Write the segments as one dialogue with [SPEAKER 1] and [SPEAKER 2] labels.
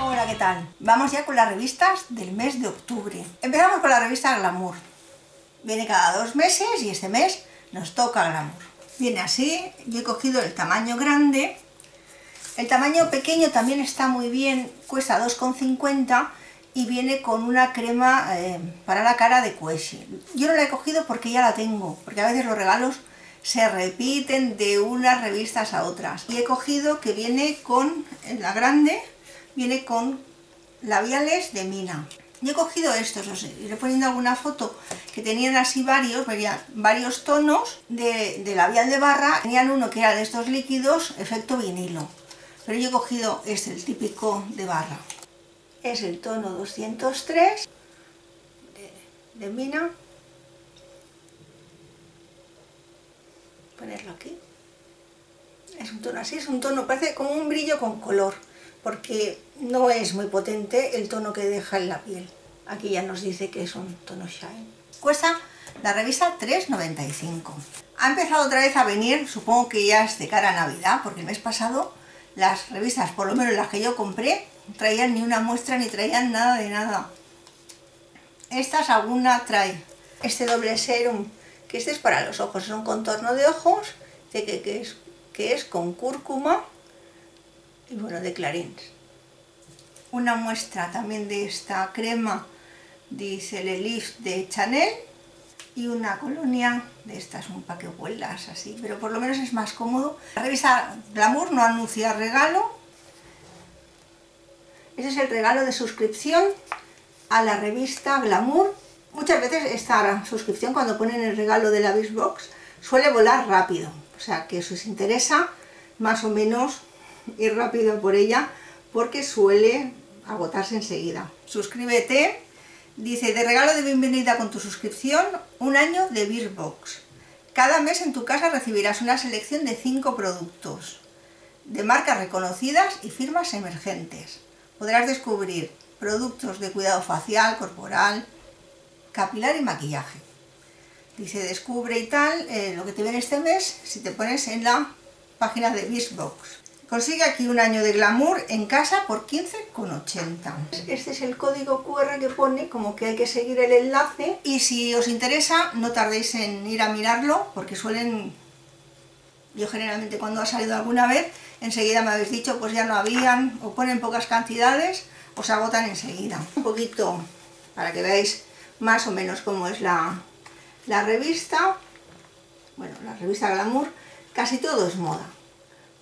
[SPEAKER 1] Hola, ¿qué tal? Vamos ya con las revistas del mes de octubre. Empezamos con la revista Glamour. Viene cada dos meses y este mes nos toca Glamour. Viene así, yo he cogido el tamaño grande. El tamaño pequeño también está muy bien, cuesta 2,50 y viene con una crema eh, para la cara de Queshy. Yo no la he cogido porque ya la tengo, porque a veces los regalos se repiten de unas revistas a otras. Y he cogido que viene con, la grande, viene con labiales de Mina. Y he cogido estos, os iré poniendo alguna foto que tenían así varios, varios tonos de, de labial de barra. Tenían uno que era de estos líquidos, efecto vinilo. Pero yo he cogido este, el típico de barra. Es el tono 203 de, de Mina. Ponerlo aquí. Es un tono así, es un tono, parece como un brillo con color, porque no es muy potente el tono que deja en la piel. Aquí ya nos dice que es un tono shine. Cuesta la revista 3,95. Ha empezado otra vez a venir, supongo que ya es de cara a Navidad, porque el mes pasado las revistas, por lo menos las que yo compré, traían ni una muestra ni traían nada de nada. Estas alguna trae este doble serum, que este es para los ojos, es un contorno de ojos, de que, es, que es con cúrcuma y bueno, de clarins. Una muestra también de esta crema dice el de Chanel y una colonia de estas, un paquehuelas así, pero por lo menos es más cómodo. La revista Glamour no anuncia regalo. Ese es el regalo de suscripción a la revista Glamour. Muchas veces esta suscripción, cuando ponen el regalo de la Box suele volar rápido. O sea que si os interesa, más o menos ir rápido por ella, porque suele agotarse enseguida. Suscríbete Dice, de regalo de bienvenida con tu suscripción, un año de Beerbox. Cada mes en tu casa recibirás una selección de 5 productos, de marcas reconocidas y firmas emergentes. Podrás descubrir productos de cuidado facial, corporal, capilar y maquillaje. Dice, descubre y tal eh, lo que te viene este mes si te pones en la página de Beerbox. Consigue aquí un año de glamour en casa por 15,80. Este es el código QR que pone como que hay que seguir el enlace y si os interesa no tardéis en ir a mirarlo porque suelen... Yo generalmente cuando ha salido alguna vez enseguida me habéis dicho pues ya no habían o ponen pocas cantidades o se agotan enseguida. Un poquito para que veáis más o menos cómo es la, la revista. Bueno, la revista Glamour, casi todo es moda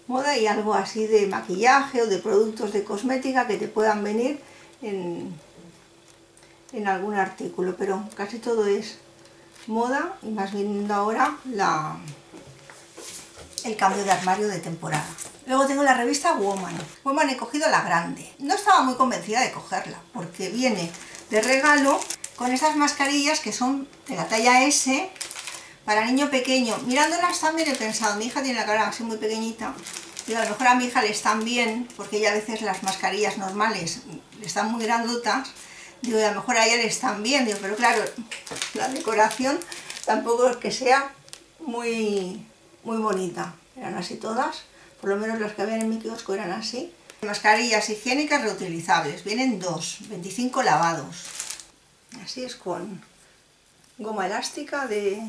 [SPEAKER 1] moda y algo así de maquillaje o de productos de cosmética que te puedan venir en, en algún artículo, pero casi todo es moda y más viendo ahora la, el cambio de armario de temporada. Luego tengo la revista Woman. Woman he cogido la grande. No estaba muy convencida de cogerla porque viene de regalo con esas mascarillas que son de la talla S para niño pequeño. Mirándolas también he pensado, mi hija tiene la cara así muy pequeñita, y a lo mejor a mi hija le están bien, porque ella a veces las mascarillas normales le están muy grandotas, digo, a lo mejor a ella le están bien, digo, pero claro, la decoración tampoco es que sea muy, muy bonita. Eran así todas, por lo menos las que habían en mi kiosco eran así. Mascarillas higiénicas reutilizables, vienen dos, 25 lavados. Así es con goma elástica de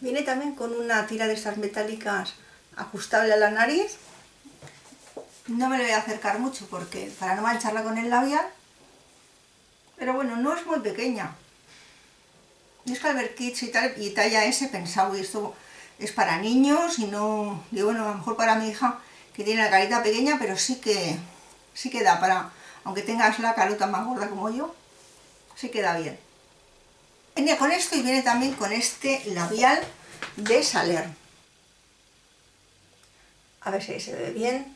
[SPEAKER 1] Viene también con una tira de estas metálicas ajustable a la nariz. No me le voy a acercar mucho porque para no mancharla con el labial. Pero bueno, no es muy pequeña. Es Calvert Kids y, tal, y talla S pensado y esto es para niños y no... Digo, bueno, a lo mejor para mi hija que tiene la carita pequeña, pero sí que, sí que da para... Aunque tengas la carota más gorda como yo, sí queda bien. Viene con esto y viene también con este labial de Saler. A ver si se ve bien.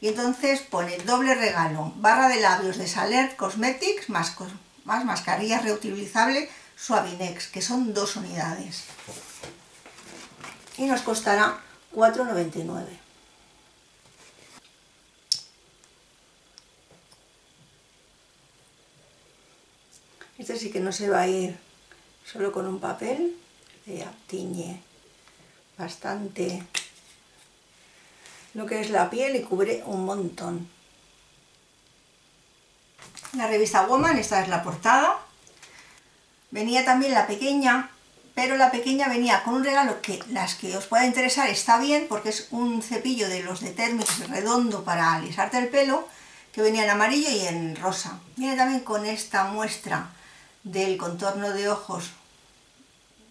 [SPEAKER 1] Y entonces pone doble regalo, barra de labios de Saler Cosmetics más, más mascarilla reutilizable Suavinex, que son dos unidades. Y nos costará 4,99. Este sí que no se va a ir solo con un papel, ya tiñe bastante lo que es la piel y cubre un montón. La revista Woman, esta es la portada. Venía también la pequeña, pero la pequeña venía con un regalo que las que os pueda interesar está bien, porque es un cepillo de los de Thermix redondo para alisarte el pelo, que venía en amarillo y en rosa. Viene también con esta muestra del contorno de ojos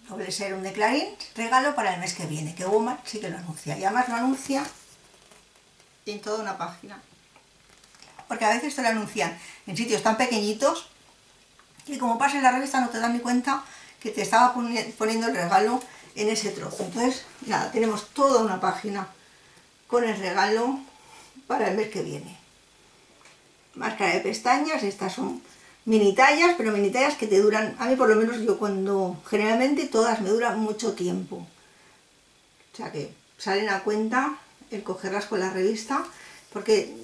[SPEAKER 1] doble serum de Clarín, regalo para el mes que viene, que Woman sí que lo anuncia. Y además lo anuncia en toda una página. Porque a veces te lo anuncian en sitios tan pequeñitos y como pasa en la revista no te das ni cuenta que te estaba poniendo el regalo en ese trozo. Entonces, nada, tenemos toda una página con el regalo para el mes que viene. Máscara de pestañas, estas son mini tallas, pero mini tallas que te duran, a mí por lo menos yo cuando, generalmente todas me duran mucho tiempo. O sea que salen a cuenta el cogerlas con la revista, porque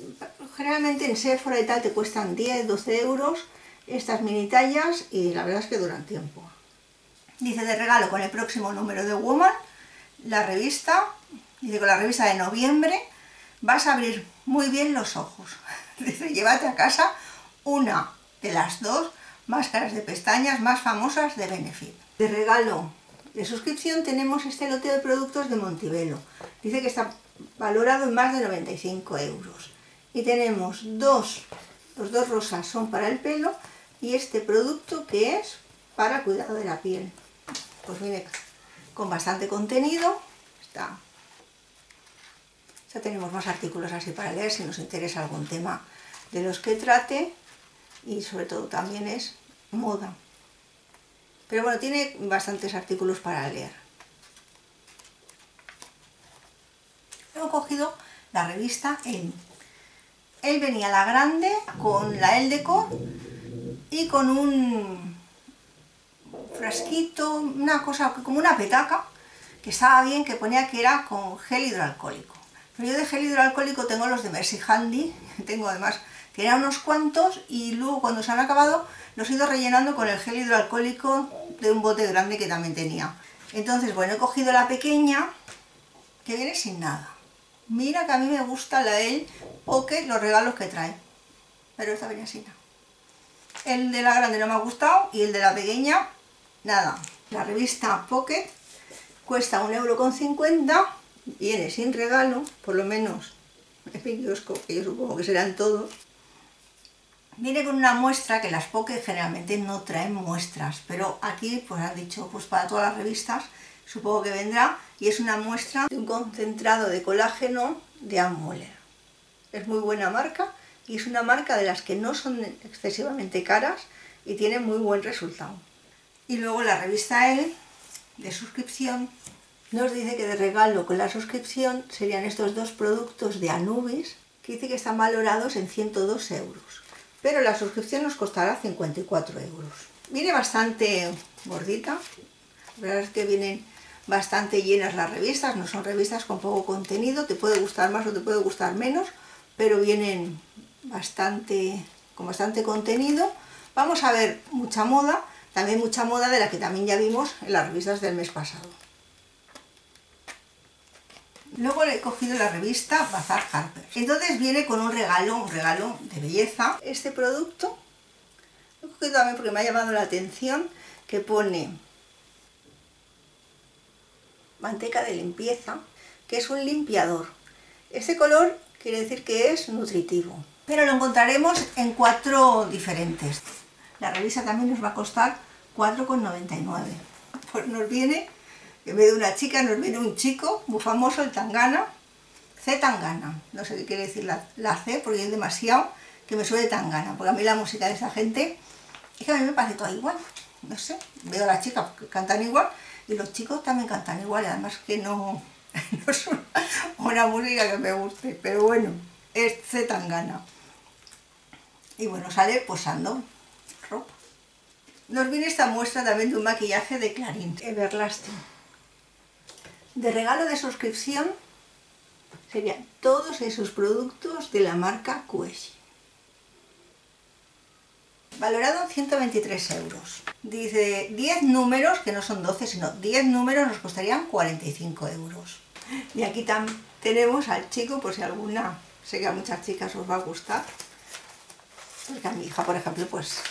[SPEAKER 1] generalmente en Sephora y tal te cuestan 10, 12 euros estas mini tallas y la verdad es que duran tiempo. Dice de regalo con el próximo número de Woman, la revista, dice con la revista de noviembre, vas a abrir muy bien los ojos. Dice, llévate a casa una de las dos máscaras de pestañas más famosas de Benefit. De regalo de suscripción tenemos este lote de productos de Montivelo. Dice que está valorado en más de 95 euros. Y tenemos dos, los dos rosas son para el pelo y este producto que es para cuidado de la piel. Pues viene con bastante contenido, está. Ya tenemos más artículos así para leer si nos interesa algún tema de los que trate y sobre todo también es moda. Pero bueno, tiene bastantes artículos para leer. Hemos cogido la revista El. Él venía la grande con la El Decor y con un frasquito, una cosa como una petaca, que estaba bien, que ponía que era con gel hidroalcohólico. Pero yo de gel hidroalcohólico tengo los de Mercy Handy, tengo además Tenía unos cuantos y luego cuando se han acabado los he ido rellenando con el gel hidroalcohólico de un bote grande que también tenía. Entonces, bueno, he cogido la pequeña que viene sin nada. Mira que a mí me gusta la El Pocket, los regalos que trae. Pero esta viene sin nada. El de la grande no me ha gustado y el de la pequeña, nada. La revista Pocket cuesta 1,50€, viene sin regalo, por lo menos en mi que yo supongo que serán todos. Viene con una muestra que las Poké generalmente no traen muestras, pero aquí pues han dicho pues para todas las revistas supongo que vendrá y es una muestra de un concentrado de colágeno de Anmuller. Es muy buena marca y es una marca de las que no son excesivamente caras y tiene muy buen resultado. Y luego la revista El de suscripción nos dice que de regalo con la suscripción serían estos dos productos de Anubis que dice que están valorados en 102 euros pero la suscripción nos costará 54 euros. Viene bastante gordita, la verdad es que vienen bastante llenas las revistas, no son revistas con poco contenido, te puede gustar más o te puede gustar menos, pero vienen bastante, con bastante contenido. Vamos a ver mucha moda, también mucha moda de la que también ya vimos en las revistas del mes pasado. Luego le he cogido la revista Bazar Harper. Entonces viene con un regalo, un regalo de belleza. Este producto, lo he cogido también porque me ha llamado la atención, que pone manteca de limpieza, que es un limpiador. Este color quiere decir que es nutritivo. Pero lo encontraremos en cuatro diferentes. La revista también nos va a costar 4,99. Pues nos viene en vez de una chica nos viene un chico muy famoso, el Tangana, C Tangana, no sé qué quiere decir la, C porque es demasiado que me suene Tangana, porque a mí la música de esa gente es que a mí me parece toda igual, no sé, veo a las chicas que cantan igual y los chicos también cantan igual, además que no, no es una, música que me guste, pero bueno, es C Tangana. Y bueno, sale posando ropa. Nos viene esta muestra también de un maquillaje de Clarín, Everlasting. De regalo de suscripción serían todos esos productos de la marca Kueshi. Valorado en 123 euros. Dice 10 números, que no son 12, sino 10 números nos costarían 45 euros. Y aquí tenemos al chico, por si alguna, sé que a muchas chicas os va a gustar, porque a mi hija, por ejemplo, pues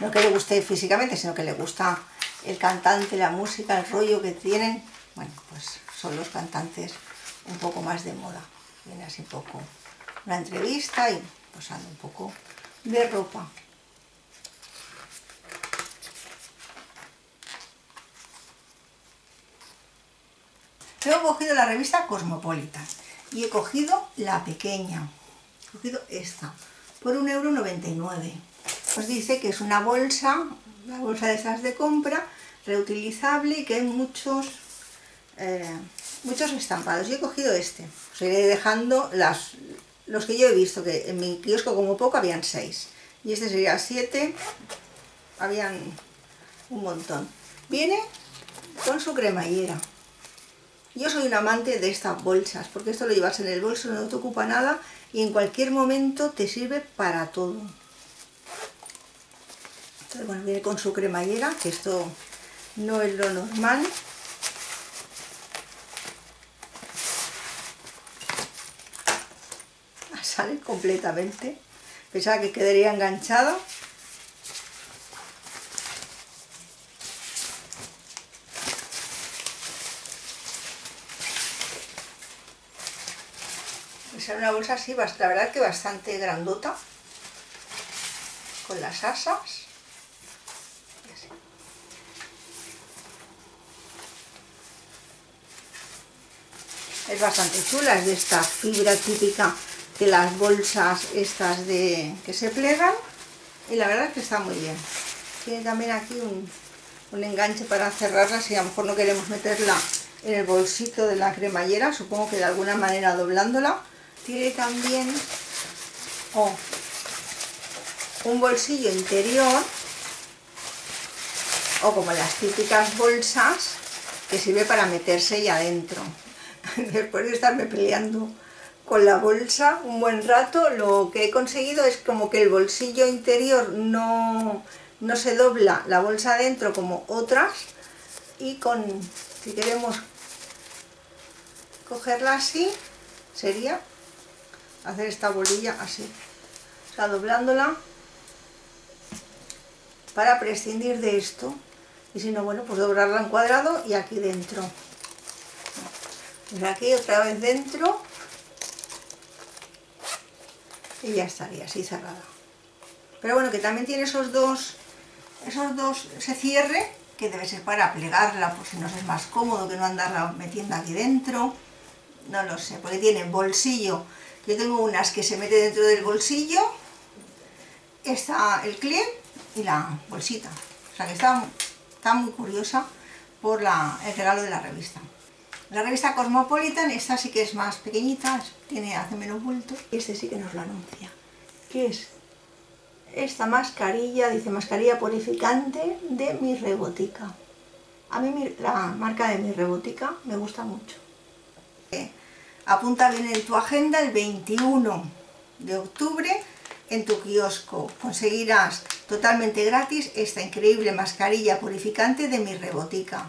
[SPEAKER 1] no que le guste físicamente, sino que le gusta el cantante, la música, el rollo que tienen, bueno, pues son los cantantes un poco más de moda. Viene así un poco una entrevista y posando pues un poco de ropa. He cogido la revista Cosmopolitan y he cogido la pequeña, he cogido esta, por 1,99€. Os dice que es una bolsa, la bolsa de esas de compra, reutilizable y que hay muchos, eh, muchos estampados. Yo he cogido este, os iré dejando las, los que yo he visto, que en mi kiosco como poco habían 6. Y este sería 7, habían un montón. Viene con su cremallera. Yo soy un amante de estas bolsas, porque esto lo llevas en el bolso, no te ocupa nada y en cualquier momento te sirve para todo. Entonces, bueno, viene con su cremallera, que esto no es lo normal. Completamente. Pensaba que quedaría enganchado es una bolsa así, la verdad que bastante grandota, con las asas. Es bastante chula, es de esta fibra típica de las bolsas estas de que se plegan y la verdad es que está muy bien. Tiene también aquí un, un enganche para cerrarla si a lo mejor no queremos meterla en el bolsito de la cremallera, supongo que de alguna manera doblándola tiene también oh, un bolsillo interior o como las típicas bolsas que sirve para meterse ahí adentro. Después de estarme peleando con la bolsa un buen rato, lo que he conseguido es como que el bolsillo interior no, no se dobla la bolsa adentro como otras y con, si queremos cogerla así, sería hacer esta bolilla así, o sea, doblándola para prescindir de esto y si no, bueno, pues doblarla en cuadrado y aquí dentro. Aquí otra vez dentro y ya estaría así cerrada. Pero bueno, que también tiene esos dos, esos dos, ese cierre que debe ser para plegarla, por si nos es más cómodo que no andarla metiendo aquí dentro. No lo sé, porque tiene bolsillo yo tengo unas que se mete dentro del bolsillo, está el clip y la bolsita. O sea que está, está muy curiosa por la, el regalo de la revista. La revista Cosmopolitan, esta sí que es más pequeñita, tiene, hace menos bulto. Este sí que nos lo anuncia. ¿Qué es? Esta mascarilla, dice mascarilla purificante de mi rebotica. A mí la marca de mi rebotica me gusta mucho. Apunta bien en tu agenda el 21 de octubre en tu kiosco. Conseguirás totalmente gratis esta increíble mascarilla purificante de mi rebotica.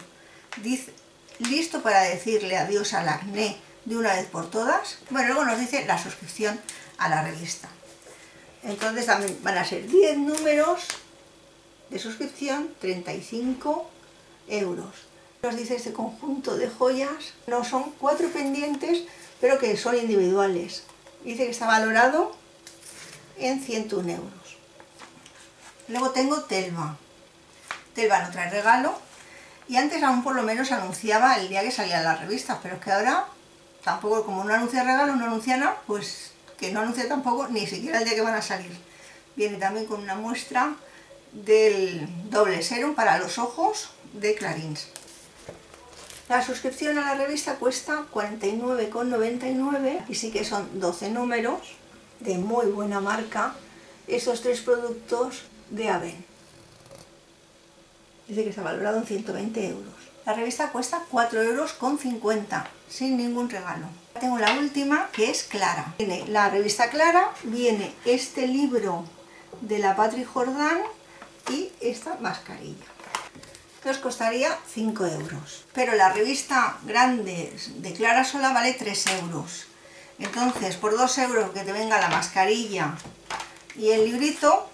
[SPEAKER 1] Dice, ¿Listo para decirle adiós al acné de una vez por todas? Bueno, luego nos dice la suscripción a la revista. Entonces también van a ser 10 números de suscripción, 35 euros. Nos dice este conjunto de joyas, no son cuatro pendientes pero que son individuales. Dice que está valorado en 101 euros. Luego tengo Telva. Telva no trae regalo y antes aún por lo menos anunciaba el día que salían las revistas, pero es que ahora tampoco, como no anuncia regalo, no anuncia nada, pues que no anuncia tampoco ni siquiera el día que van a salir. Viene también con una muestra del doble serum para los ojos de Clarins. La suscripción a la revista cuesta 49,99 y sí que son 12 números de muy buena marca esos tres productos de Aven. Dice que está valorado en 120 euros. La revista cuesta 4,50 euros sin ningún regalo. Tengo la última que es Clara. Viene la revista Clara, viene este libro de la Patrick Jordan y esta mascarilla. que os costaría 5 euros. Pero la revista grande de Clara Sola vale 3 euros. Entonces, por 2 euros que te venga la mascarilla y el librito,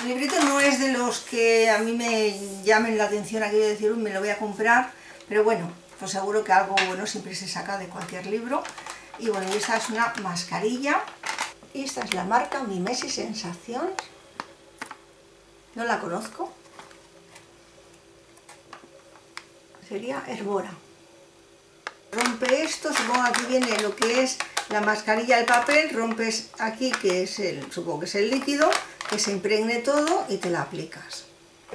[SPEAKER 1] el librito no es de los que a mí me llamen la atención, aquí de decir, me lo voy a comprar, pero bueno, pues seguro que algo bueno siempre se saca de cualquier libro. Y bueno, y esta es una mascarilla, y esta es la marca Mimesi Sensación, no la conozco, sería Herbora. Rompe esto, supongo que aquí viene lo que es la mascarilla del papel, rompes aquí que es el, supongo que es el líquido, que se impregne todo y te la aplicas.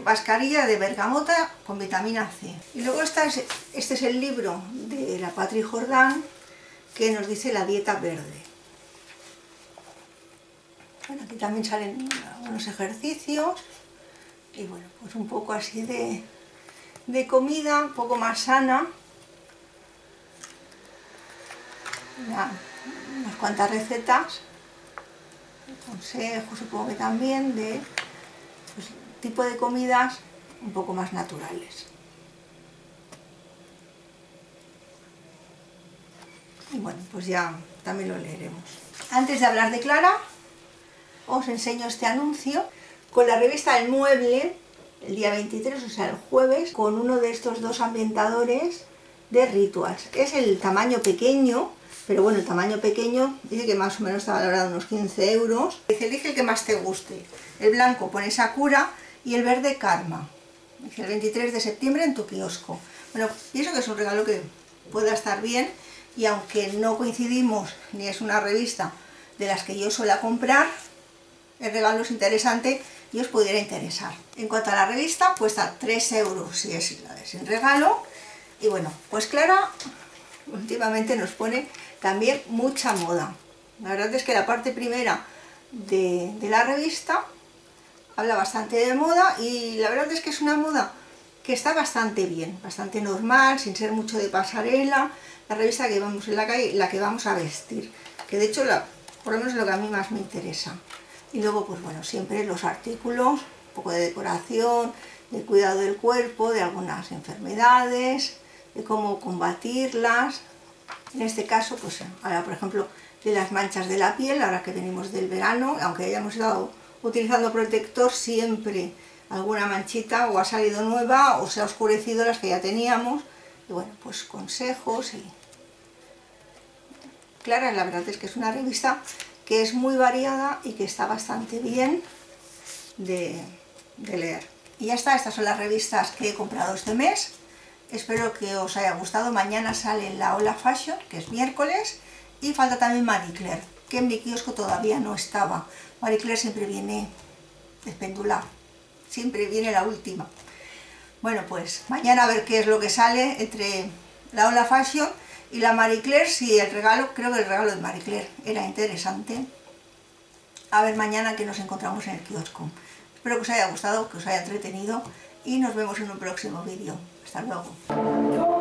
[SPEAKER 1] Mascarilla de bergamota con vitamina C. Y luego esta es, este es el libro de la Patri Jordán que nos dice la dieta verde. Bueno, aquí también salen algunos ejercicios y bueno, pues un poco así de, de comida, un poco más sana. Cuantas recetas, consejos supongo que también de pues, tipo de comidas un poco más naturales. Y bueno, pues ya también lo leeremos. Antes de hablar de Clara, os enseño este anuncio con la revista El Mueble, el día 23, o sea el jueves, con uno de estos dos ambientadores de Rituals. Es el tamaño pequeño, pero bueno, el tamaño pequeño dice que más o menos está valorado unos 15 euros. Dice, elige el que más te guste. El blanco pone Sakura y el verde Karma. Dice, el 23 de septiembre en tu kiosco. Bueno, pienso que es un regalo que pueda estar bien y aunque no coincidimos ni es una revista de las que yo suelo comprar, el regalo es interesante y os pudiera interesar. En cuanto a la revista, cuesta 3 euros si es sin regalo. Y bueno, pues Clara últimamente nos pone también mucha moda. La verdad es que la parte primera de, de la revista habla bastante de moda y la verdad es que es una moda que está bastante bien, bastante normal, sin ser mucho de pasarela, la revista que vamos en la calle, la que vamos a vestir, que de hecho la, por lo menos es lo que a mí más me interesa. Y luego, pues bueno, siempre los artículos, un poco de decoración, de cuidado del cuerpo, de algunas enfermedades, de cómo combatirlas. En este caso, pues ahora por ejemplo, de las manchas de la piel, ahora que venimos del verano, aunque hayamos estado utilizando protector, siempre alguna manchita o ha salido nueva o se ha oscurecido las que ya teníamos. Y bueno, pues consejos y... Clara, la verdad es que es una revista que es muy variada y que está bastante bien de, leer. Y ya está, estas son las revistas que he comprado este mes. Espero que os haya gustado. Mañana sale la Ola Fashion, que es miércoles, y falta también Marie Claire, que en mi kiosco todavía no estaba. Marie Claire siempre viene despendular, siempre viene la última. Bueno, pues mañana a ver qué es lo que sale entre la Ola Fashion y la Marie Claire, sí, el regalo, creo que el regalo de Marie Claire era interesante. A ver mañana que nos encontramos en el kiosco. Espero que os haya gustado, que os haya entretenido y nos vemos en un próximo vídeo. Hasta luego.